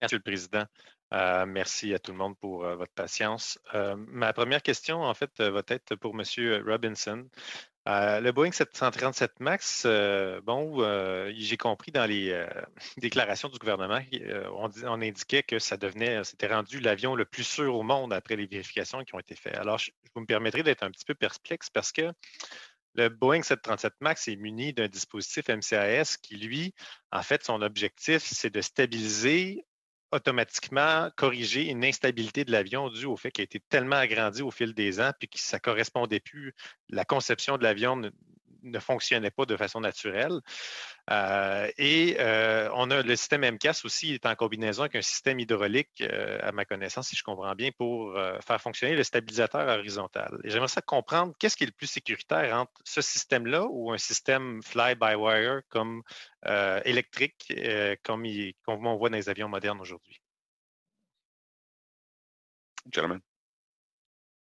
Merci, le Président. Euh, merci à tout le monde pour euh, votre patience. Euh, ma première question, en fait, va être pour M. Robinson. le Boeing 737 MAX, bon, j'ai compris dans les déclarations du gouvernement, on, on, indiquait que ça devenait, c'était rendu l'avion le plus sûr au monde après les vérifications qui ont été faites. Alors, je, vous me permettrez d'être un petit peu perplexe parce que le Boeing 737 MAX est muni d'un dispositif MCAS qui, lui, en fait, son objectif, c'est de stabiliser automatiquement corriger une instabilité de l'avion due au fait qu'il a été tellement agrandi au fil des ans, puis que ça correspondait plus, la conception de l'avion ne fonctionnait pas de façon naturelle. Euh, et euh, on le système MCAS aussi est en combinaison avec un système hydraulique, euh, à ma connaissance, si je comprends bien, pour faire fonctionner le stabilisateur horizontal. Et j'aimerais ça comprendre qu'est-ce qui est le plus sécuritaire entre ce système-là ou un système fly-by-wire comme électrique, comme on voit dans les avions modernes aujourd'hui? Gentlemen.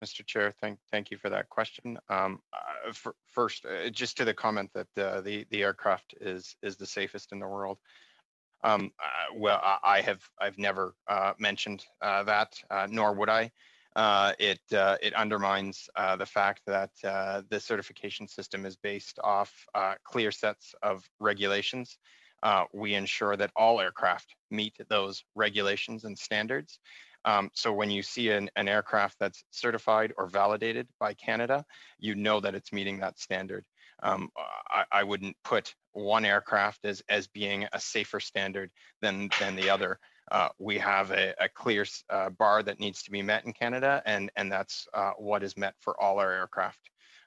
Mr. Chair, thank thank you for that question. Um, uh, for, first, uh, just to the comment that uh, the the aircraft is is the safest in the world. Um, uh, well, I have I've never uh, mentioned uh, that, nor would I. it it undermines the fact that the certification system is based off clear sets of regulations. we ensure that all aircraft meet those regulations and standards. Um, so when you see an, an, aircraft that's certified or validated by Canada, you know that it's meeting that standard. Um, I, I, wouldn't put one aircraft as, as being a safer standard than, than the other. Uh, we have a, a clear uh, bar that needs to be met in Canada, and, and that's uh, what is met for all our aircraft.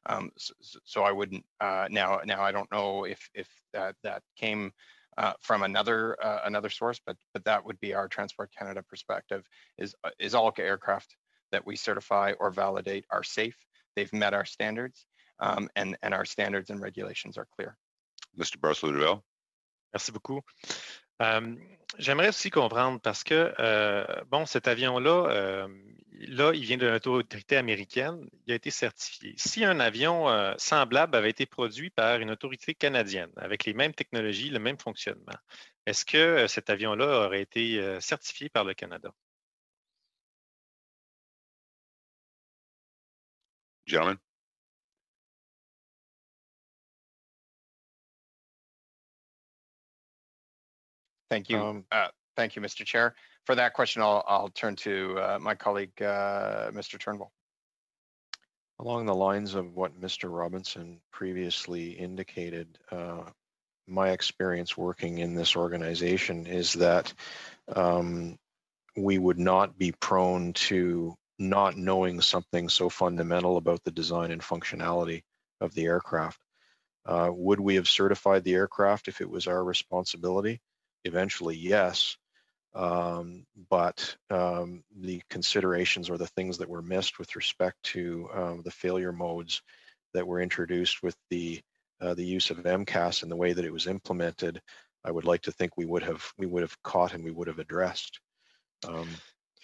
Um, so, so, I wouldn't uh, now. Now I don't know if if that that came uh, from another uh, another source, but but that would be our Transport Canada perspective. Is uh, is all aircraft that we certify or validate are safe. They've met our standards, um, and and our standards and regulations are clear. Mr. Barsalou. Merci beaucoup. Euh, j'aimerais aussi comprendre parce que, euh, bon, cet avion-là, euh, là, il vient d'une autorité américaine, il a été certifié. Si un avion semblable avait été produit par une autorité canadienne avec les mêmes technologies, le même fonctionnement, est-ce que cet avion-là aurait été certifié par le Canada? Gentlemen. Thank you. Um, uh, thank you, Mr. Chair. For that question, I'll, I'll turn to uh, my colleague, uh, Mr. Turnbull. Along the lines of what Mr. Robinson previously indicated, uh, my experience working in this organization is that um, we would not be prone to not knowing something so fundamental about the design and functionality of the aircraft. Uh, would we have certified the aircraft if it was our responsibility? eventually yes um, but um, the considerations or the things that were missed with respect to um, the failure modes that were introduced with the uh, the use of MCAS and the way that it was implemented, I would like to think we would have we would have caught and we would have addressed. Um,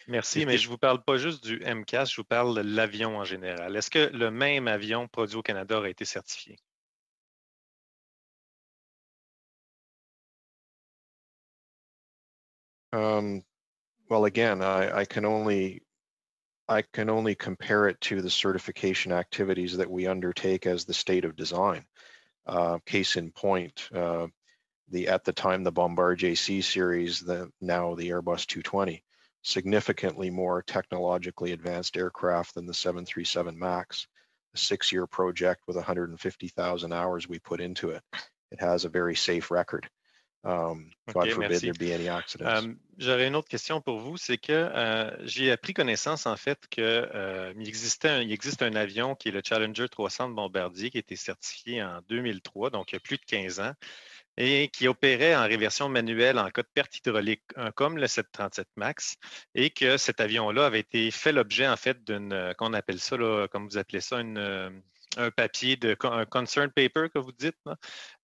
Merci, mais je ne vous parle pas juste du MCAS, je vous parle de l'avion en général. Est-ce que le même avion produit au Canada a été certifié? Um, well, again, I, I can only I can only compare it to the certification activities that we undertake as the state of design. Uh, case in point, uh, the at the time the Bombardier C series, the now the Airbus 220, significantly more technologically advanced aircraft than the 737 MAX. A six-year project with 150,000 hours we put into it. It has a very safe record. Um, God forbid there be any accidents. Um, J'aurais une autre question pour vous, c'est que euh, j'ai appris connaissance en fait qu'il euh, existait un, il existe un avion qui est le Challenger 300 de Bombardier qui a été certifié en 2003, donc il y a plus de 15 ans, et qui opérait en réversion manuelle en cas de perte hydraulique, comme le 737 MAX, et que cet avion-là avait été fait l'objet en fait d'une, qu'on appelle ça, là, comme vous appelez ça, une un papier de un concern paper que vous dites.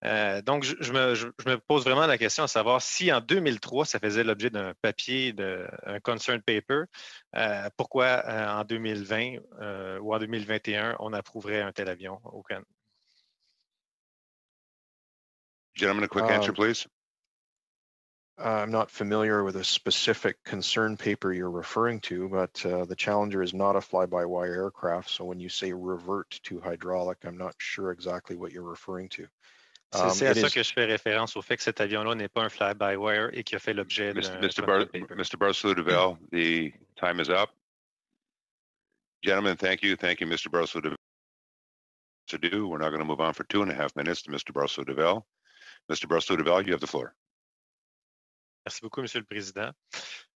Euh, donc, je, me, pose vraiment la question à savoir si en 2003, ça faisait l'objet d'un papier, de, un concern paper, euh, pourquoi euh, en 2020 ou en 2021, on approuverait un tel avion au Canada? Gentlemen, a quick answer, please. I'm not familiar with a specific concern paper you're referring to, but uh, the Challenger is not a fly-by-wire aircraft. So when you say revert to hydraulic, I'm not sure exactly what you're referring to. C'est Um, c'est à it ça is- que je fais référence au fait que cet avion-là n'est pas un fly-by-wire et qui a fait l'objet Mr. d'un Mr. Bar- concern paper. Mr. Barsalou-Duval, the time is up. Gentlemen, thank you. Thank you, Mr. Barsalou. To do, we're now going to move on for two and a half minutes to Mr. Barsalou-Duval. Mr. Barsalou-Duval, you have the floor. Merci beaucoup, Monsieur le Président.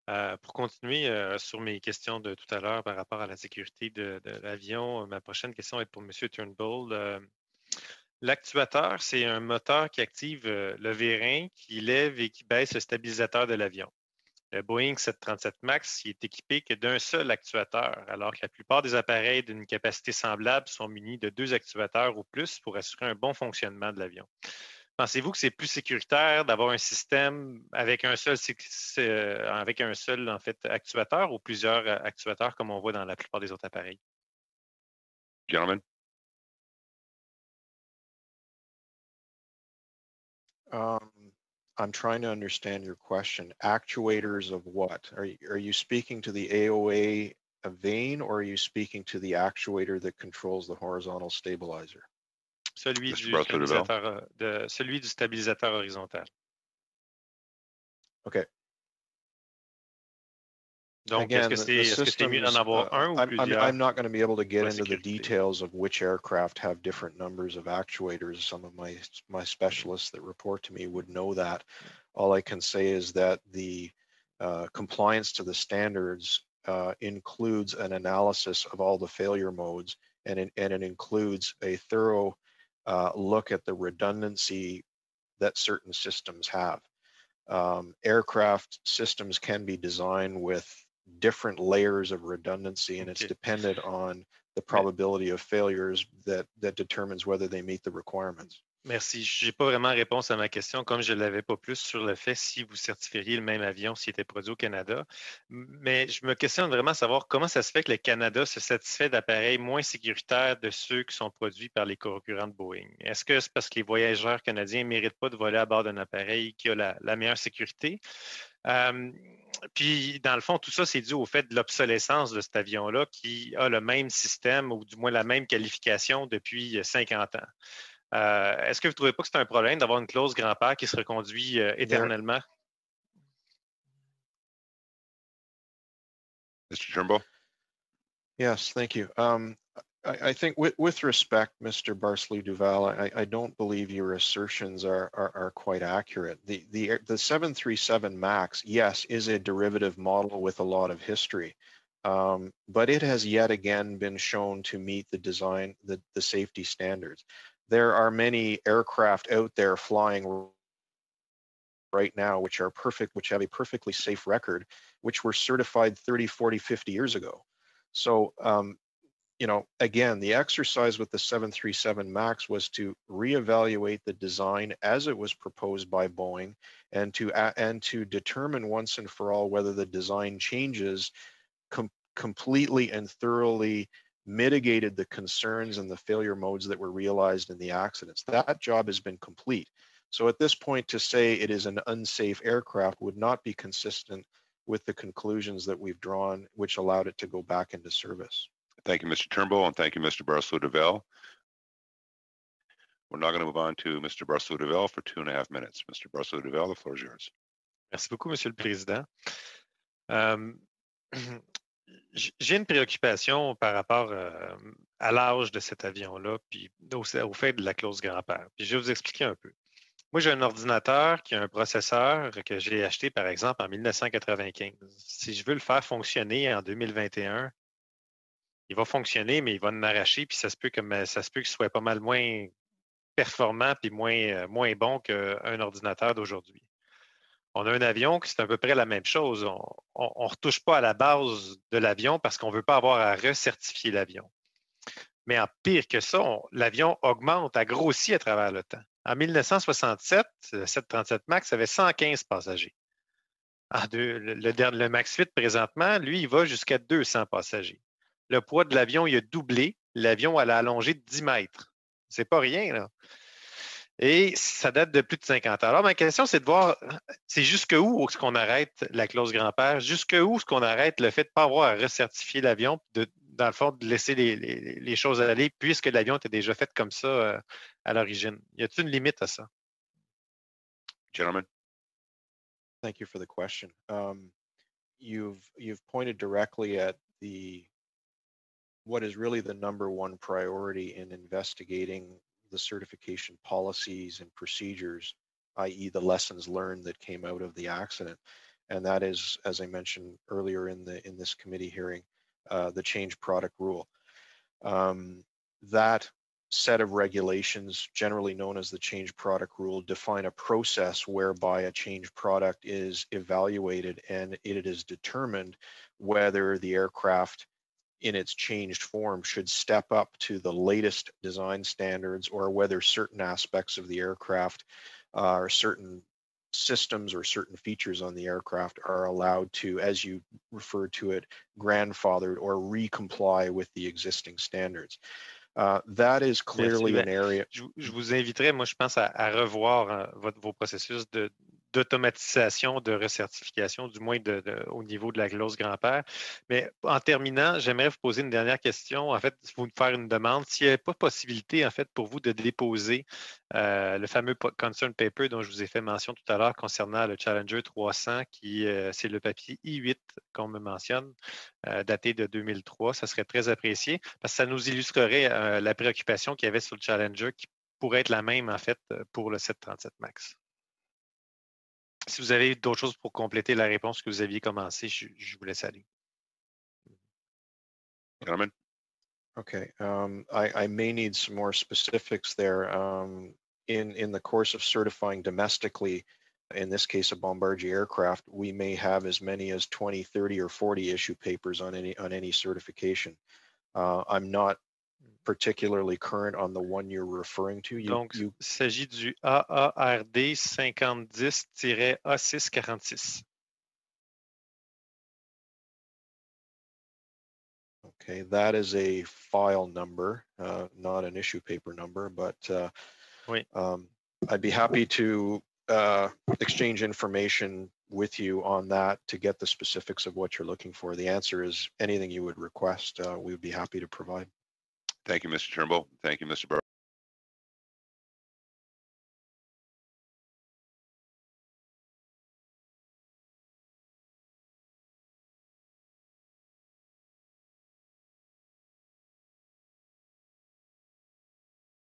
Euh, pour continuer euh, sur mes questions de tout à l'heure par rapport à la sécurité de, l'avion, ma prochaine question est pour Monsieur Turnbull. Euh, L'actuateur, c'est un moteur qui active euh, le vérin, qui lève et qui baisse le stabilisateur de l'avion. Le Boeing 737 MAX il est équipé que d'un seul actuateur, alors que la plupart des appareils d'une capacité semblable sont munis de deux actuateurs ou plus pour assurer un bon fonctionnement de l'avion. Pensez-vous que c'est plus sécuritaire d'avoir un système avec un seul, euh, avec un seul en fait, actuateur ou plusieurs euh, actuateurs comme on voit dans la plupart des autres appareils? Gentlemen, Um, I'm trying to understand your question. Actuators of what? Are you, are you speaking to the AOA vein or are you speaking to the actuator that controls the horizontal stabilizer? Celui Mr. du, stabilisateur, euh, de, celui du stabilisateur horizontal. Okay. Donc, est-ce Again, que the- c'est the est-ce que c'est mieux d'en avoir uh, un ou I'm, I'm, plusieurs? I'm not going to be able to get pour la into the details of which aircraft have different numbers of actuators. Some of my my specialists that report to me would know that. All I can say is that the uh, compliance to the standards uh, includes an analysis of all the failure modes, and it, and it includes a thorough uh, look at the redundancy that certain systems have. Um, aircraft systems can be designed with different layers of redundancy, and it's dependent on the probability of failures that that determines whether they meet the requirements. Merci. Je n'ai pas vraiment réponse à ma question, comme je ne l'avais pas plus sur le fait si vous certifieriez le même avion s'il était produit au Canada. Mais je me questionne vraiment à savoir comment ça se fait que le Canada se satisfait d'appareils moins sécuritaires de ceux qui sont produits par les concurrents de Boeing. Est-ce que c'est parce que les voyageurs canadiens ne méritent pas de voler à bord d'un appareil qui a la, la meilleure sécurité? Euh, puis, dans le fond, tout ça, c'est dû au fait de l'obsolescence de cet avion-là qui a le même système ou du moins la même qualification depuis 50 ans. Euh, Est-ce que vous ne trouvez pas que c'est un problème d'avoir une clause grand-père qui se reconduit euh, éternellement? Mr. Turnbull, Yes, thank you. Um, I, I think with, with respect, Mr. Barsalou-Duval, I, I don't believe your assertions are, are, are quite accurate. The, the, the 737 MAX, yes, is a derivative model with a lot of history. Um, but it has yet again been shown to meet the design, the, the safety standards. There are many aircraft out there flying right now which are perfect, which have a perfectly safe record, which were certified 30, 40, 50 years ago. So, um, you know, again, the exercise with the 737 MAX was to reevaluate the design as it was proposed by Boeing, and to a- and to determine once and for all whether the design changes com- completely and thoroughly mitigated the concerns and the failure modes that were realized in the accidents. That job has been complete. So at this point, to say it is an unsafe aircraft would not be consistent with the conclusions that we've drawn, which allowed it to go back into service. thank you, Mr. Turnbull, and thank you, Mr. Barsalou-Duval. We're now going to move on to Mr. Barsalou-Duval for two and a half minutes. Mr. Barsalou-Duval, the floor is yours. Merci beaucoup, Monsieur le Président. J- euh, J'ai une préoccupation par rapport euh, à l'âge de cet avion-là, puis au, fait de la clause grand-père. Puis je vais vous expliquer un peu. Moi, j'ai un ordinateur qui a un processeur que j'ai acheté, par exemple, en 1995. Si je veux le faire fonctionner en 2021, il va fonctionner, mais il va m'arracher, puis ça se peut que ça se peut qu'il soit pas mal moins performant puis moins, euh, moins bon qu'un ordinateur d'aujourd'hui. On a un avion qui c'est à peu près la même chose. On ne retouche pas à la base de l'avion parce qu'on ne veut pas avoir à recertifier l'avion. Mais en pire que ça, on- l'avion augmente, a grossi à travers le temps. En 1967, le 737 MAX avait 115 passagers. Le MAX 8 présentement, lui, il va jusqu'à 200 passagers. Le poids de l'avion, il a doublé. L'avion, elle a allongé de 10 mètres. C'est pas rien, là. Et ça date de plus de 50 ans. Alors, ma question, c'est de voir, c'est jusqu'où est-ce qu'on arrête la clause grand-père? Jusqu'où est-ce qu'on arrête le fait de ne pas avoir à recertifier l'avion, de, dans le fond, de laisser les, les, les choses aller, puisque l'avion était déjà fait comme ça euh, à l'origine? Y a-t-il une limite à ça? Gentlemen, Thank you for the question. Um, you've you've pointed directly at the what is really the number one priority in investigating the certification policies and procedures, i.e., the lessons learned that came out of the accident, and that is, as I mentioned earlier in the in this committee hearing, uh, the change product rule. Um, that set of regulations, generally known as the change product rule, define a process whereby a change product is evaluated and it is determined whether the aircraft in its changed form should step up to the latest design standards or whether certain aspects of the aircraft uh, or certain systems or certain features on the aircraft are allowed to, as you refer to it, grandfathered or recomply with the existing standards. Uh, that is clearly Merci. an area. Je, je vous inviterais, moi, je pense, à, à revoir euh, votre- vos processus de, d'automatisation, de recertification, du moins au niveau de la clause grand-père. Mais en terminant, j'aimerais vous poser une dernière question. En fait, vous me faire une demande. S'il n'y avait pas possibilité, en fait, pour vous de déposer euh, le fameux concern paper dont je vous ai fait mention tout à l'heure concernant le Challenger 300, qui euh, c'est le papier I8 qu'on me mentionne, euh, daté de 2003, ça serait très apprécié parce que ça nous illustrerait la préoccupation qu'il y avait sur le Challenger qui pourrait être la même, en fait, pour le 737 MAX. Si vous avez d'autres choses pour compléter la réponse que vous aviez commencé, je, je vous laisse aller. gentlemen, Okay, um, I, I may need some more specifics there. Um, in, in the course of certifying domestically, in this case, a Bombardier aircraft, we may have as many as 20, 30, or 40 issue papers on any, on any certification. Uh, I'm not particularly current on the one you're referring to. You, Donc, you, il s'agit du AARD 5010-A646. okay, that is a file number, uh, not an issue paper number, but uh, Oui. um, I'd be happy to uh, exchange information with you on that to get the specifics of what you're looking for. The answer is anything you would request, uh, we would be happy to provide. Thank you, Mr. Turnbull. Thank you, Mr. Bar-